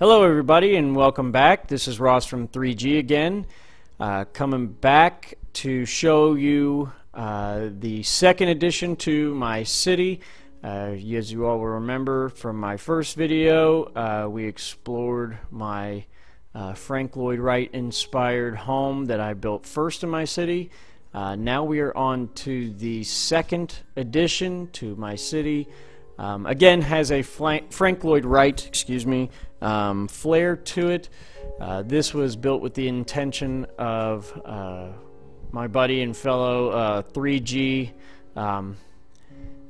Hello, everybody, and welcome back. This is Ross from ThreeG again, uh, coming back to show you uh, the second addition to my city. Uh, as you all will remember from my first video, uh, we explored my uh, Frank Lloyd Wright inspired home that I built first in my city. Uh, now we are on to the second addition to my city. Um, again, has a Frank Lloyd Wright, excuse me, um, flair to it. Uh, this was built with the intention of uh, my buddy and fellow ThreeG uh, um,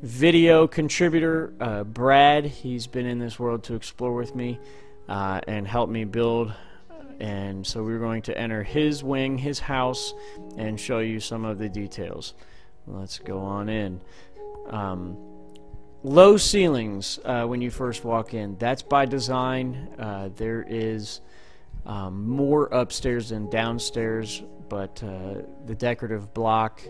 video contributor, uh, Brad. He's been in this world to explore with me uh, and help me build. And so we're going to enter his wing, his house, and show you some of the details. Let's go on in. Um, low ceilings uh, when you first walk in. That's by design. Uh, there is um, more upstairs than downstairs, but uh, the decorative block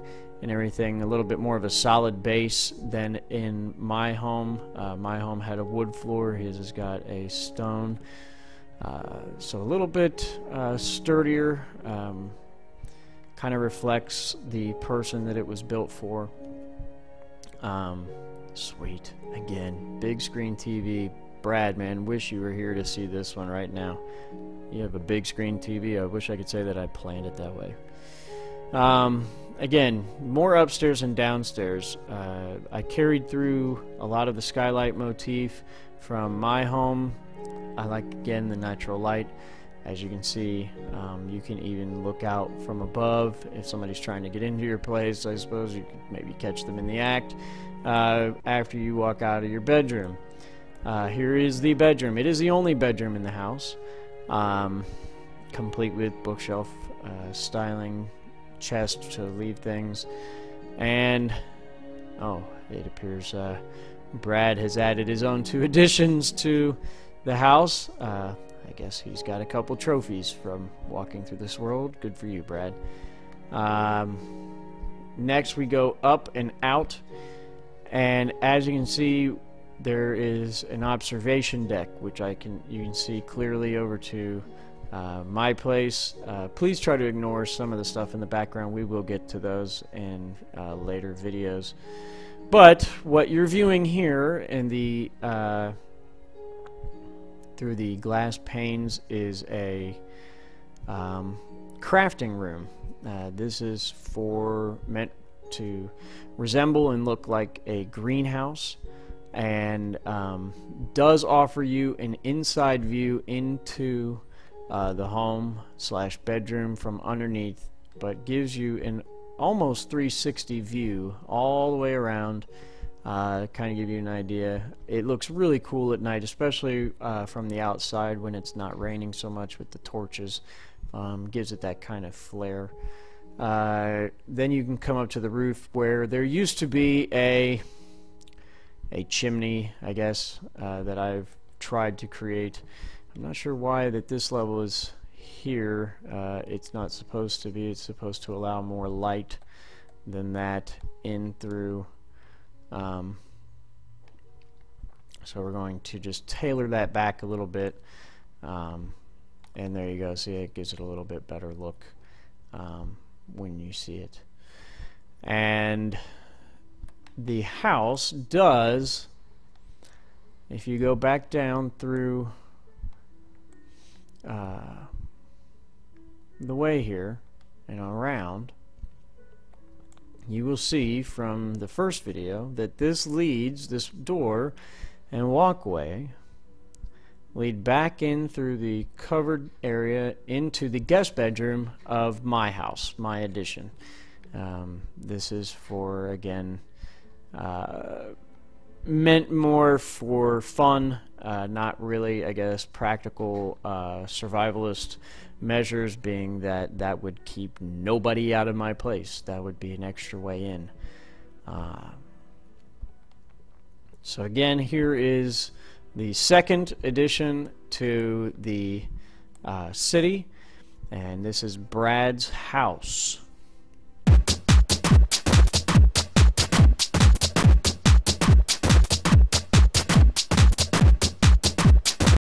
and everything a little bit more of a solid base than in my home. Uh, my home had a wood floor. His has got a stone. Uh, so a little bit uh, sturdier. Um, kind of reflects the person that it was built for. Um, Sweet. Again, big screen TV. Brad, man, wish you were here to see this one right now. You have a big screen TV. I wish I could say that I planned it that way. Um, again, more upstairs and downstairs. Uh, I carried through a lot of the skylight motif from my home. I like, again, the natural light. As you can see, um, you can even look out from above. If somebody's trying to get into your place, I suppose you could maybe catch them in the act uh, after you walk out of your bedroom. Uh, here is the bedroom. It is the only bedroom in the house, um, complete with bookshelf uh, styling, chest to leave things, and oh, it appears uh, Brad has added his own two additions to the house. Uh, I guess he's got a couple trophies from walking through this world. Good for you, Brad. Um, next, we go up and out and as you can see there is an observation deck which I can you can see clearly over to uh, my place. Uh, please try to ignore some of the stuff in the background. We will get to those in uh, later videos. But what you're viewing here in the uh, through the glass panes is a um, crafting room. Uh, this is for meant to resemble and look like a greenhouse and um, does offer you an inside view into uh, the home slash bedroom from underneath but gives you an almost 360 view all the way around. Uh, kind of give you an idea. It looks really cool at night especially uh, from the outside when it's not raining so much with the torches. Um, gives it that kind of flare uh, then you can come up to the roof where there used to be a a chimney, I guess, uh, that I've tried to create. I'm not sure why that this level is here. Uh, it's not supposed to be. It's supposed to allow more light than that in through. Um, so we're going to just tailor that back a little bit. Um, and there you go. See, it gives it a little bit better look. Um, when you see it. And the house does, if you go back down through uh, the way here and around, you will see from the first video that this leads, this door and walkway lead back in through the covered area into the guest bedroom of my house, my addition. Um, this is for, again, uh, meant more for fun, uh, not really, I guess, practical uh, survivalist measures, being that that would keep nobody out of my place. That would be an extra way in. Uh, so again, here is the second addition to the uh, city, and this is Brad's house.